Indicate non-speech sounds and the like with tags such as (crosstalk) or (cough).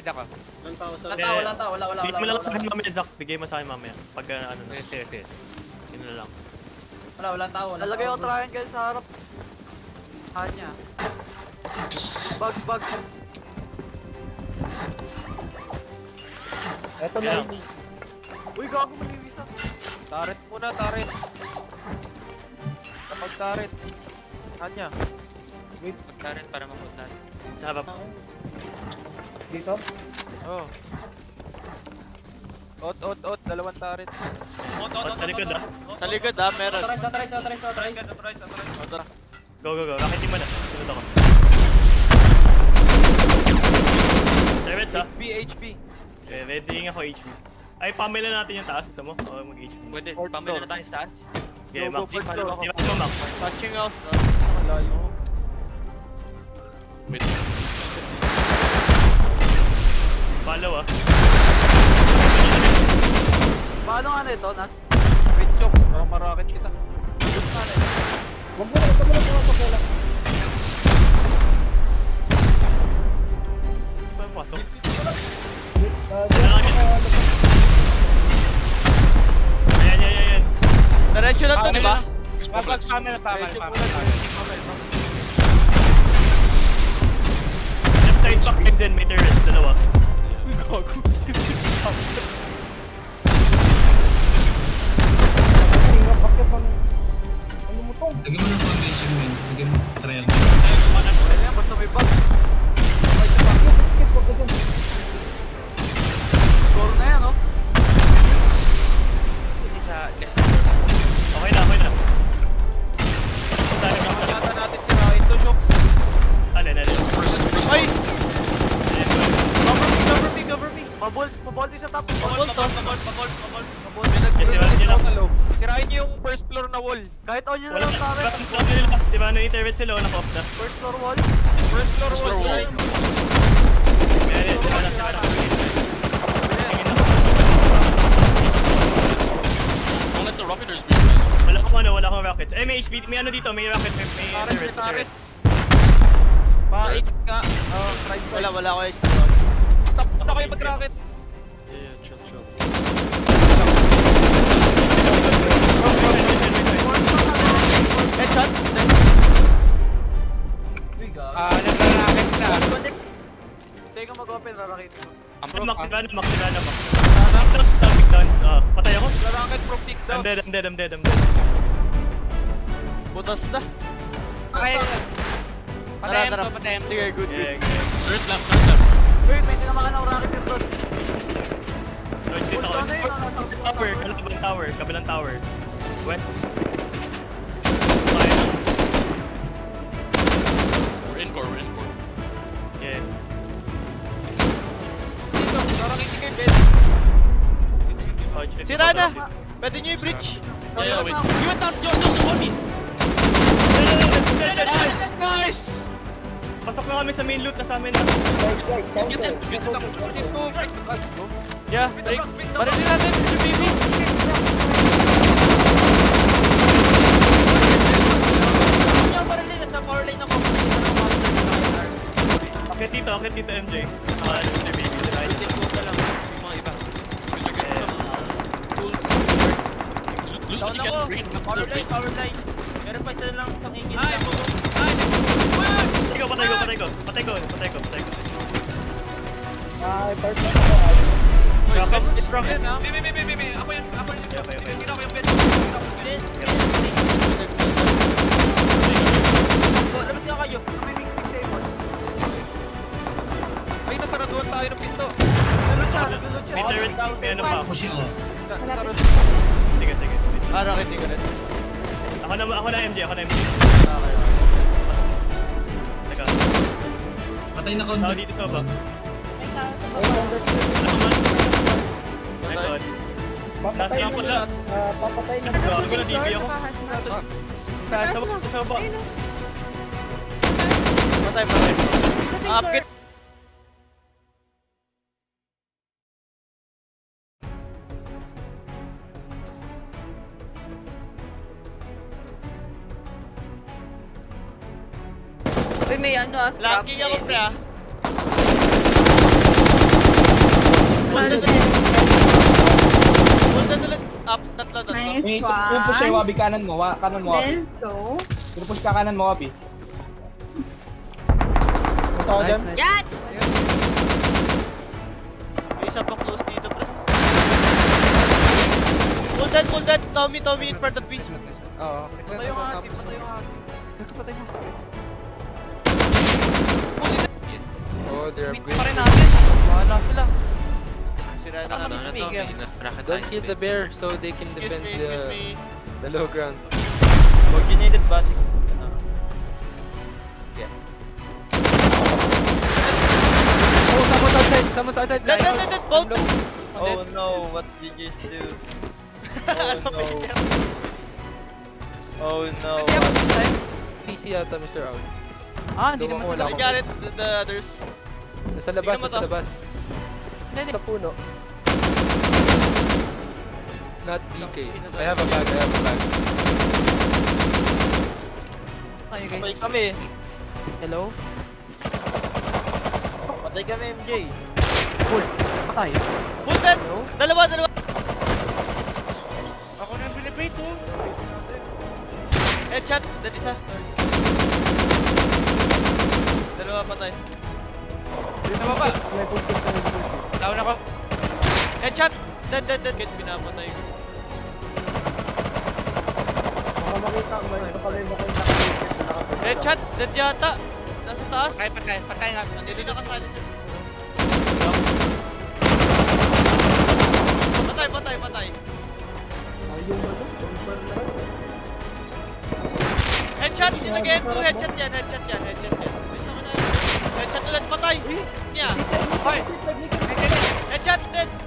Head ako. Ilang tao sa... Walang tao, walang tao, wala, wala, Bigay mo wala. lang sa akin mamaya, Zach. Bigay mo sa akin mamaya. Pag uh, ano na. Sige, sige, sige. Yun na lang. Wala, walang tao, wala. Lalagay yung triangle sa harap. Kanya. Bugs, bugs. Eto na yun. Uy, gago malilisa. Turret muna, turret. Kapag turret. Kanya. Magkarin para mapunta. Sa harap. Dito? Oh. Ot, ot, ot. Dalawang turret. Ot, ot, Sa ot, ot, likod ot, ah. ot. Sa likod ah, meron. Authorized, authorized, authorized, authorized. Authorized, authorized. Go, go, go. Rakitin mo na. Sunod ako. Terrence ha? HP, HP. Eh, ready nga ako HP. Ay, pamela natin yung taas. Gusto mo? O mag-HP. Pwede, floor. na tayo sa taas. Okay, Mac. ba mo, Mac? Touching house na. Malayo. Wait. Follow ah. Paano nga na ito, Nas? Wait, chok. Baka marakit kita. Wag mo na, wag mo na pumasok wala. Pa pasok. Ah, Kailangan dito, niya. ah, Ayan, ayan, ayan, ayan. Diretso lang to, di ba? Pag camera tama, Diretso tama. muna. Left side back then may turrets. Dalawa. Hirap bakit ang... Ano mo tong? Lagyan mo ng foundation man. Lagyan mo trial. Mabolt, mabolt sa top. Mabolt to. pagol, pagol, pagol, pagol. Yes, sira nila. Sa loob. Sirain niyo yung first floor na wall. Kahit on nyo na lang sa akin. Diba, ang nila. Si Mano yung turret sila. Wala na. First floor wall. First floor wall. rocketers man. Wala akong ano, wala akong rockets. Eh, may HP, may ano dito, may rocket, may, may Turret, turret, turret. turret. Ma-8 nga. Oh, Wala, wala ako eh. Stop na kayo mag-rocket. Headshot. Ah, nagra-rocket na. Teka mag-open, rarakit ko. I'm Ano, broke, Max, ah. si Mano, Max, si Mano, Max. Pick downs, downs. Ah, patay ako. Rocket from tick I'm down. dead, I'm dead, I'm dead, I'm dead. Butas na. Okay. Patayin mo. Sige, good, good. Third left, third left. Wait, may tinamakan ako rocket yung doon. Dito ako. Na Tower, kabilang tower, kabilang tower. West. Okay. We're in core, we're in core. Yeah. Dito, rocket kayo, Ben. Sira na. Pwede nyo i-breach. Yeah, yeah, wait. You went down, yo, just hold me. Nice! Nice! Pasok na kami sa main loot na sa amin. Guys, guys, Get them, counter. get them. Yeah, break. Barilin natin, Mr. BB. Yung barili. Akit dito, akit dito MJ. Ah, Mr. Baby. Ayun. Tinigod na lang yung mga iba. Some Tools. Down ako. Power line, power line. Meron pa isa lang isang ingin Ay. Ay, Patay ko, patay ko, patay ko. Patay ko, patay ko, patay ko. Ah, part na ako. ah. Rocket, it's rocket. Yan, ah. Bi, bi, bi, bi, bi, bi. Ako yan, ako yan. Okay, okay. Sino ako yung yung? Go, labas nga kayo. May mixing table. Ay, nasaraduhan tayo ng pinto. Nalunod siya. May turret, may ano pa ako. Push oh. Nasarad. Sige, sige. Ah, rocket ko rin. Ako na, ako na MJ, ako na MJ. Teka, Patay na tao contact. dito sa baba. Papatay Nasa na. Ah, papatay na. Gago ko na DP ako. Sa, sa, sa baba. Patay, patay. Upkit. Uy, may ano ah, scrap Lagi ako, pre, ah. Full dead ulit. Up, tatlo, tatlo. Nice May pupush siya, one. Wabi, kanan mo, wa, kanan mo, Wabi. Let's go. Pupush ka kanan mo, Wabi. Punta ka dyan. Yan! May isa pang close dito, bro. Full dead, full dead. Tommy, Tommy in front of me. Oo. Patay yung hasi, patay yung hasi. Patay mo. Yes. Oh, they're pa rin natin. Bahala sila. Sira na natin. na. Ano to? May rocket Don't kill the bear so they can Excuse defend me, excuse the, me. the low ground. Coordinated basic. Ano? Oh, someone's outside! Someone's outside! Dead, dead, dead, dead, both. Oh no, what did you do? Mo no. yun. Oh no. (laughs) Pwede ako. PC yata, Mr. Owl. Ah, hindi Doon naman sila. I got it, the, the others. Nasa labas, nasa labas. Hindi. Sa puno. Not DK. I have a bag, I have a bag. Ay, Patay guys. kami. Hello? Patay kami, MJ. Patay. Full dead. Dalawa, dalawa. Ako na yung binibait, oh. Headshot, dead isa. Dalawa patay. Dito ba ba? May push ka rin. Down ako. Headshot, dead, dead, dead. Kaya pinapatay ko. Baka makita, may pala yung makita. Headshot, dead yata. Nasa taas. Patay, patay. Patay nga. Nandito naka-silencer. Patay, patay, patay. Ayun ba ito? Na. Headshot, yung nag-M2, headshot yan, headshot yan, headshot yan. Headshot ulit, patay. Niya. Hoy! Headshot, dead.